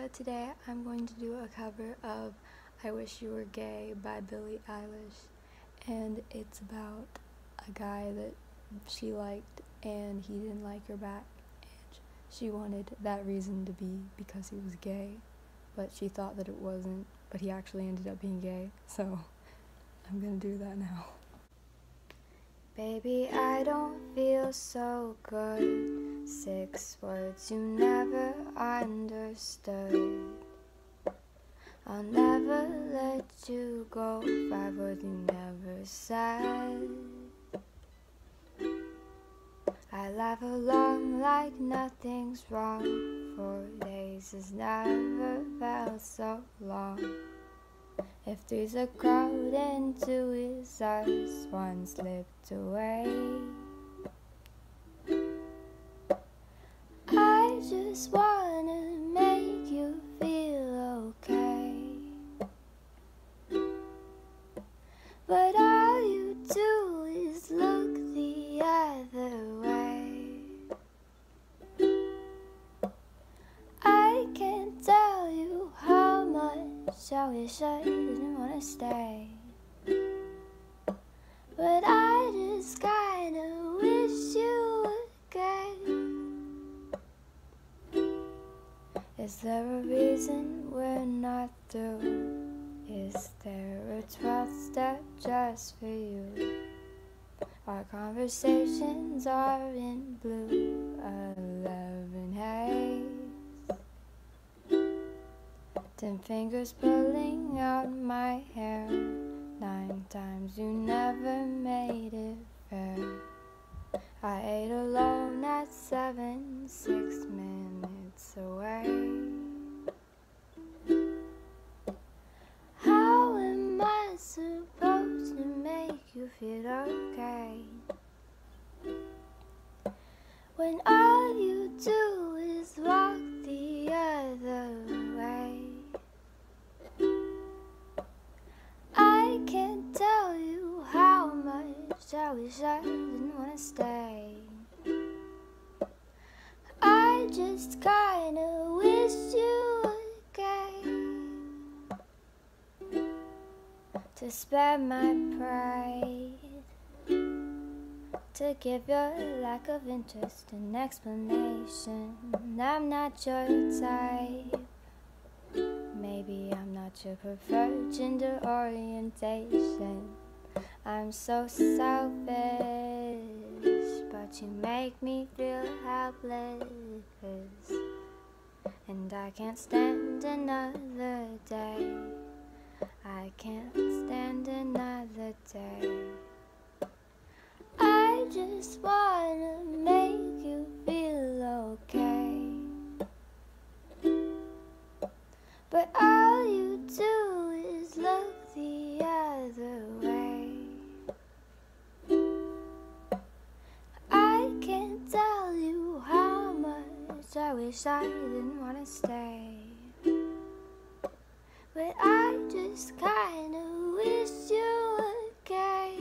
but today I'm going to do a cover of I Wish You Were Gay by Billie Eilish. And it's about a guy that she liked and he didn't like her back. And she wanted that reason to be because he was gay, but she thought that it wasn't, but he actually ended up being gay. So I'm gonna do that now. Baby, I don't feel so good. Six words you never understood. I'll never let you go. Five words you never said. I laugh along like nothing's wrong. Four days has never felt so long. If three's a crowd and two is us, one slipped away. I just wanna much I wish I didn't wanna stay. But I just kinda wish you would gay. Is there a reason we're not through? Is there a 12th step just for you? Our conversations are in blue, Ten fingers pulling out my hair. Nine times you never made it fair. I ate alone at seven, six minutes away. How am I supposed to make you feel okay? When all you do is walk the other way. I wish I didn't wanna stay. I just kinda wish you were gay to spare my pride. To give your lack of interest an explanation. I'm not your type. Maybe I'm not your preferred gender orientation. I'm so selfish, but you make me feel helpless. And I can't stand another day. I can't stand another day. I just wanna make you feel okay. Wish I didn't wanna stay. But I just kinda wish you were gay.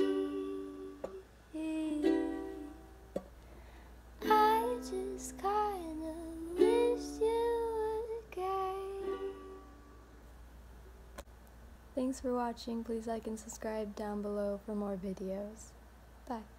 I just kinda wish you were gay. Thanks for watching. Please like and subscribe down below for more videos. Bye.